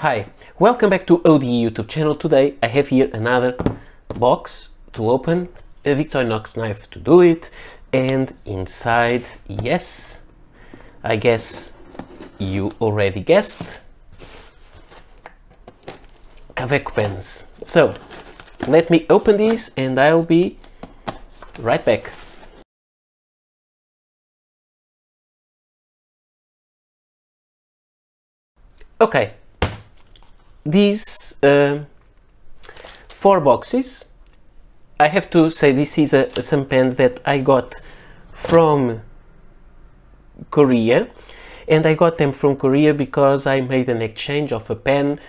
Hi, welcome back to ODE YouTube channel. Today I have here another box to open, a Victorinox knife to do it, and inside, yes, I guess you already guessed, Kaweco pens. So, let me open these and I'll be right back. Okay, these uh, four boxes, I have to say this is a, some pens that I got from Korea and I got them from Korea because I made an exchange of a pen.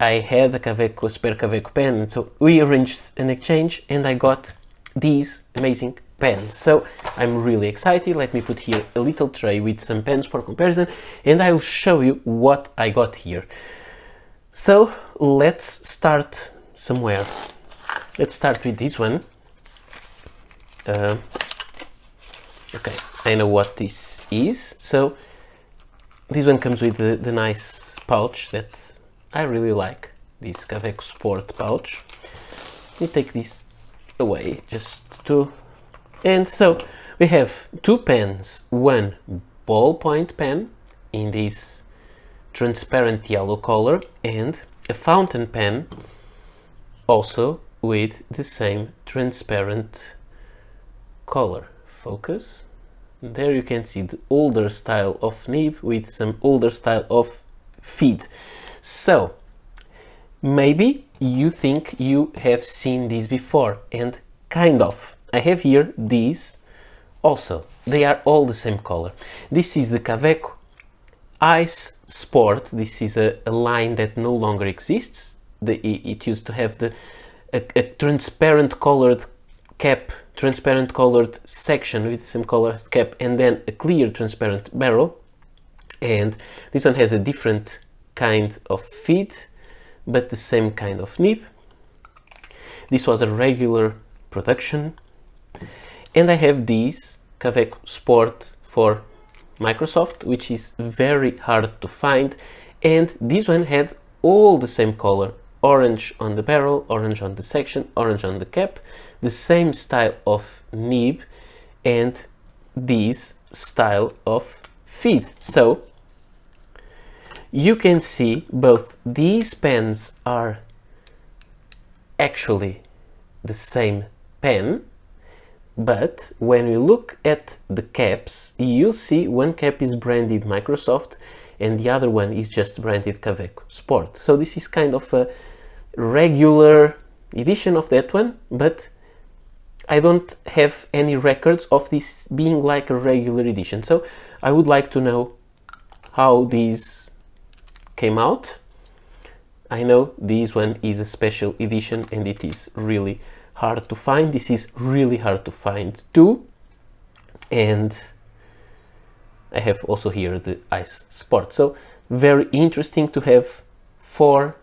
I had a Kaweco, spare Kaweco pen so we arranged an exchange and I got these amazing pens. So I'm really excited. Let me put here a little tray with some pens for comparison and I'll show you what I got here so let's start somewhere. Let's start with this one. Uh, okay I know what this is. So this one comes with the, the nice pouch that I really like. This Kaweco Sport pouch. Let me take this away just to and so we have two pens, one ballpoint pen in this transparent yellow color and a fountain pen also with the same transparent color. Focus. There you can see the older style of nib with some older style of feed. So maybe you think you have seen this before and kind of I have here these also. They are all the same color. This is the Kaweco Ice Sport. This is a, a line that no longer exists. The, it used to have the a, a, transparent colored cap, transparent colored section with the same color as cap, and then a clear transparent barrel. And this one has a different kind of feed, but the same kind of nib. This was a regular production and I have this Kaweco Sport for Microsoft which is very hard to find and this one had all the same color orange on the barrel orange on the section orange on the cap the same style of nib and this style of feed. So you can see both these pens are actually the same pen but when you look at the caps you see one cap is branded Microsoft and the other one is just branded Kaweco Sport. So this is kind of a regular edition of that one but I don't have any records of this being like a regular edition. So I would like to know how these came out. I know this one is a special edition and it is really hard to find. This is really hard to find too. And I have also here the Ice Sport. So very interesting to have four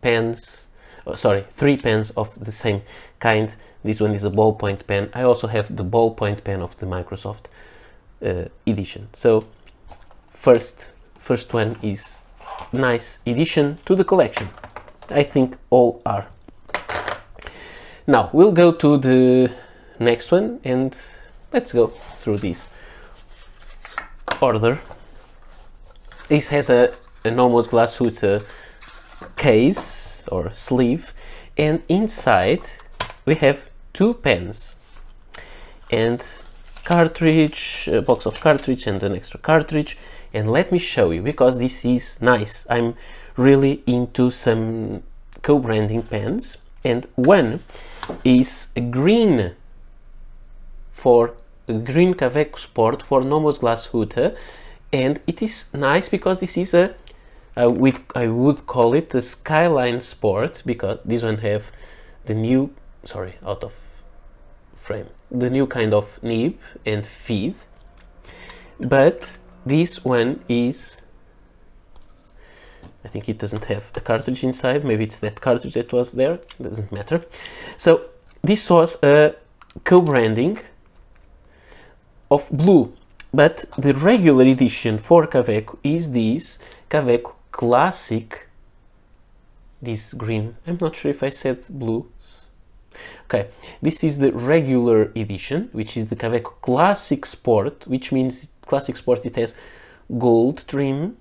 pens, oh, sorry, three pens of the same kind. This one is a ballpoint pen. I also have the ballpoint pen of the Microsoft uh, edition. So first, first one is nice addition to the collection. I think all are. Now we'll go to the next one and let's go through this order. This has a, a Nomos Glashütte case or sleeve and inside we have two pens and cartridge, a box of cartridge and an extra cartridge and let me show you because this is nice. I'm really into some co-branding pens and one is green for green Kaweco Sport for Nomos Glass Glashütte. And it is nice because this is a uh, with, I would call it a Skyline Sport because this one have the new sorry out of frame the new kind of nib and feed. But this one is I think it doesn't have a cartridge inside. Maybe it's that cartridge that was there. It Doesn't matter. So this was a co-branding of blue. But the regular edition for Kaweco is this Kaweco Classic this green. I'm not sure if I said blue. Okay, this is the regular edition, which is the Kaweco Classic Sport, which means Classic Sport it has gold trim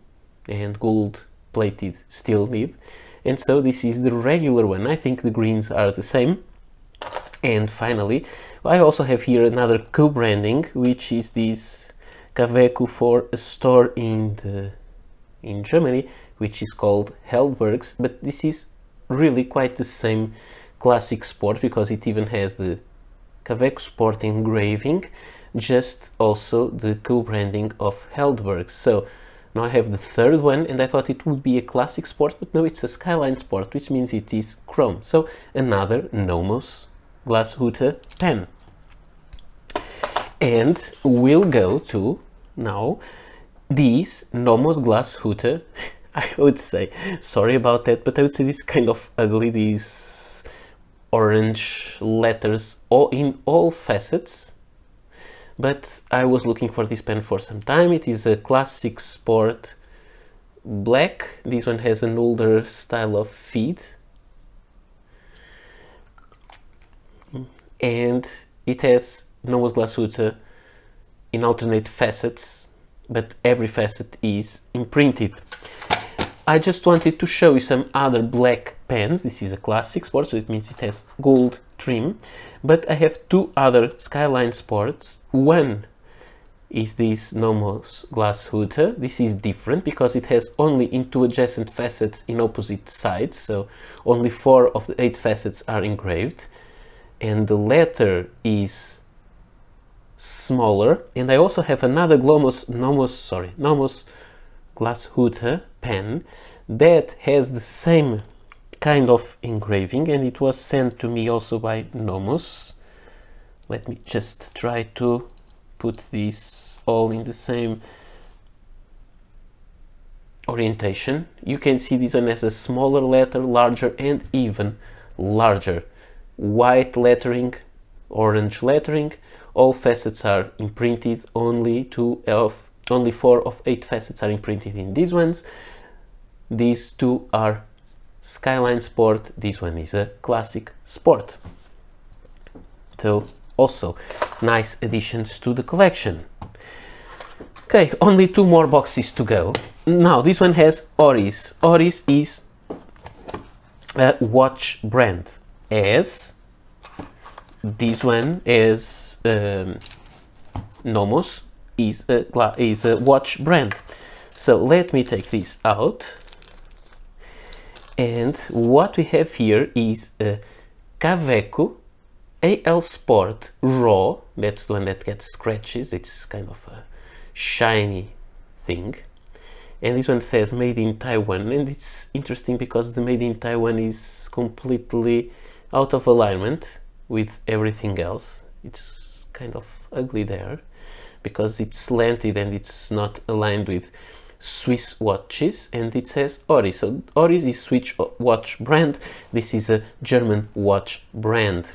and gold plated steel nib. And so this is the regular one. I think the greens are the same. And finally, I also have here another co-branding, which is this Kaweco for a store in the in Germany, which is called Heldbergs, but this is really quite the same classic sport because it even has the Kaweco Sport engraving, just also the co-branding of Heldbergs. So now I have the third one and I thought it would be a classic sport, but no, it's a skyline sport, which means it is chrome. So another Nomos Glashütte pen. And we'll go to now these Nomos Glashütte I would say sorry about that but I would say this kind of ugly these orange letters all in all facets but I was looking for this pen for some time. It is a classic sport. Black. This one has an older style of feed. And it has Nomos Glashütte in alternate facets but every facet is imprinted. I just wanted to show you some other black pens. This is a classic sport, so it means it has gold trim. But I have two other Skyline sports. One is this Nomos Glashütte. This is different because it has only in two adjacent facets in opposite sides, so only four of the eight facets are engraved. And the letter is smaller. And I also have another Glomos, Nomos, sorry, Nomos Glashütte pen that has the same kind of engraving and it was sent to me also by Nomos. Let me just try to put this all in the same orientation. You can see this one as a smaller letter, larger and even larger. White lettering, orange lettering, all facets are imprinted, only two of only four of eight facets are imprinted in these ones. These two are Skyline Sport, this one is a Classic Sport. So also nice additions to the collection. Okay, only two more boxes to go. Now this one has Oris. Oris is a watch brand as this one is um, Nomos is a, is a watch brand. So let me take this out. And what we have here is uh, a Kaweco AL Sport Raw. That's the one that gets scratches. It's kind of a shiny thing. And this one says made in Taiwan. And it's interesting because the made in Taiwan is completely out of alignment with everything else. It's kind of ugly there because it's slanted and it's not aligned with Swiss watches and it says Oris. So Oris is Swiss watch brand. This is a German watch brand.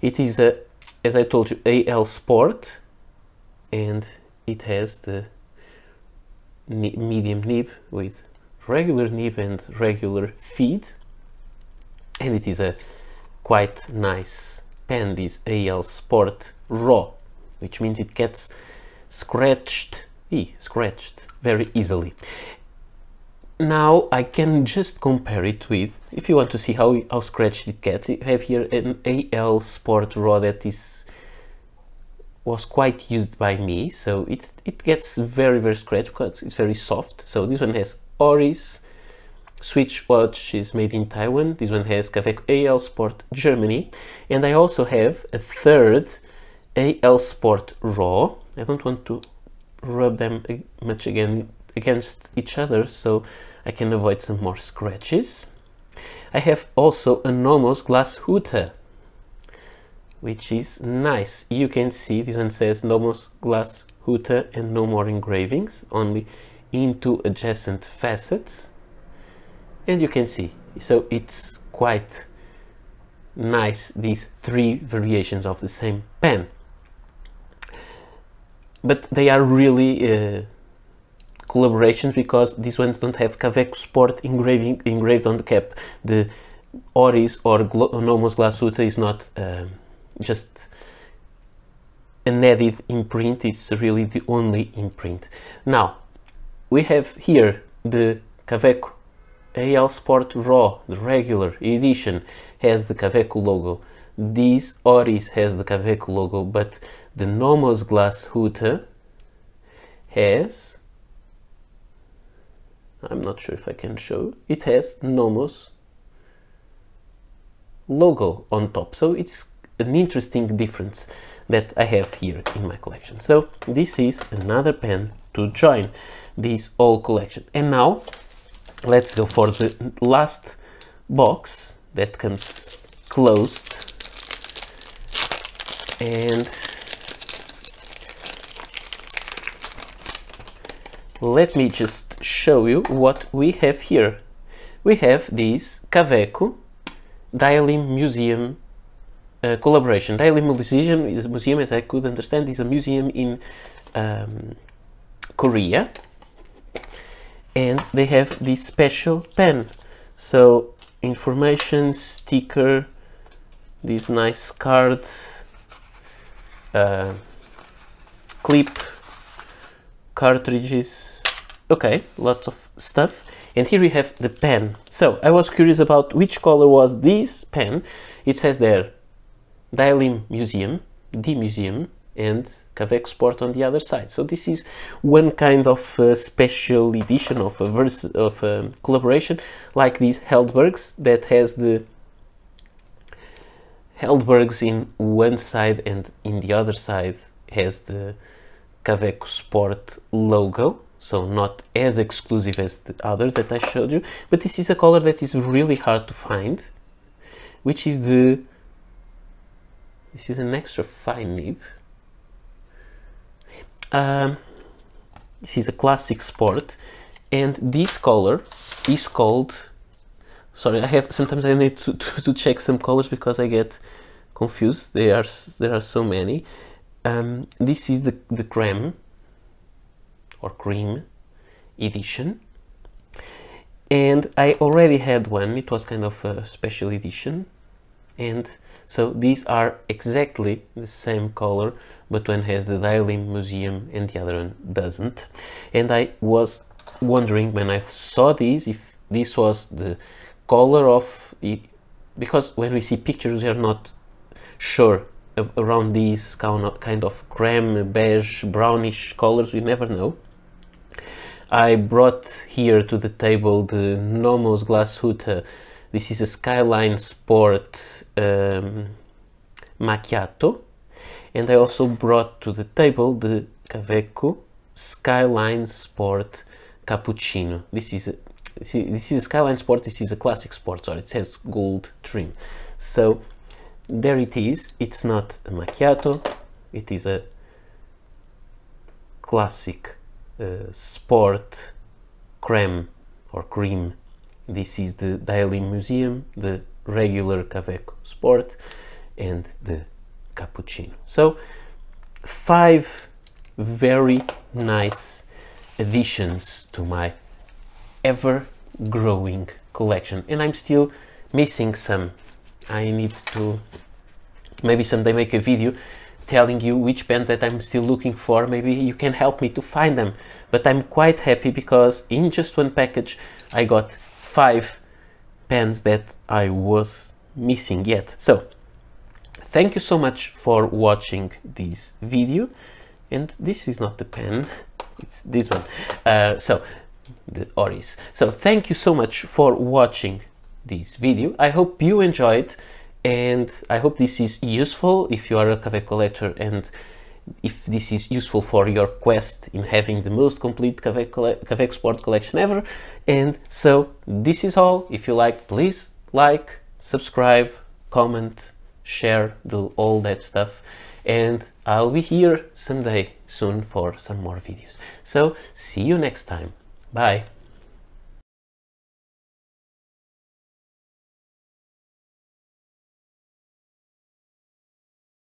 It is a, as I told you, AL Sport and it has the medium nib with regular nib and regular feed and it is a quite nice pen this AL Sport Raw which means it gets scratched, e, scratched very easily. Now I can just compare it with, if you want to see how, how scratched it gets, I have here an AL Sport Raw that is was quite used by me, so it, it gets very very scratched because it's very soft. So this one has Oris, Switch watch is made in Taiwan, this one has Kaweco AL Sport Germany, and I also have a third AL Sport Raw I don't want to rub them much again against each other so I can avoid some more scratches. I have also a Nomos Glashütte, which is nice. You can see this one says Nomos Glashütte and no more engravings, only into adjacent facets. And you can see, so it's quite nice, these three variations of the same pen but they are really uh, collaborations because these ones don't have Kaweco Sport engraving engraved on the cap. The Oris or Nomos Glashütte is not um, just an added imprint, it's really the only imprint. Now, we have here the Kaweco AL Sport Raw, the regular edition, has the Kaweco logo. This Oris has the Kaweco logo, but the Nomos Glashütte has, I'm not sure if I can show, it has Nomos logo on top. So it's an interesting difference that I have here in my collection. So this is another pen to join this whole collection. And now let's go for the last box that comes closed and let me just show you what we have here. We have this Kaweco Daelim Museum uh, collaboration. Daelim Museum, is, a museum, as I could understand, is a museum in um, Korea and they have this special pen. So information, sticker, this nice card, uh, clip, cartridges, okay, lots of stuff. And here we have the pen. So I was curious about which color was this pen. It says there, Daelim Museum, the museum, and Kaweco Sport on the other side. So this is one kind of uh, special edition of a verse of a collaboration like these Heldbergs that has the Heldbergs in one side and in the other side has the Kaweco Sport logo so not as exclusive as the others that I showed you but this is a color that is really hard to find which is the this is an extra fine nib um, this is a classic sport and this color is called sorry I have sometimes I need to, to, to check some colors because I get confused. There are there are so many. Um, this is the, the creme or cream edition. And I already had one. It was kind of a special edition. And so these are exactly the same color but one has the Daelim Museum and the other one doesn't. And I was wondering when I saw these if this was the color of because when we see pictures we are not sure around these kind of creme beige brownish colors we never know I brought here to the table the Nomos Glashütte. This is a Skyline Sport um, Macchiato. And I also brought to the table the Kaweco Skyline Sport Cappuccino. This is a, this is a Skyline Sport, this is a classic sport, sorry, it says gold trim. So there it is, it's not a macchiato, it is a classic uh, sport creme or cream. This is the Daelim Museum, the regular Kaweco Sport, and the cappuccino. So five very nice additions to my ever growing collection and I'm still missing some I need to maybe someday make a video telling you which pens that I'm still looking for. Maybe you can help me to find them. But I'm quite happy because in just one package I got five pens that I was missing yet. So thank you so much for watching this video. And this is not the pen, it's this one. Uh, so the Oris. So thank you so much for watching this video. I hope you enjoyed and I hope this is useful if you are a Kaweco collector and if this is useful for your quest in having the most complete Kaweco Sport collection ever. And so this is all. If you like, please like, subscribe, comment, share, do all that stuff. And I'll be here someday soon for some more videos. So see you next time. Bye.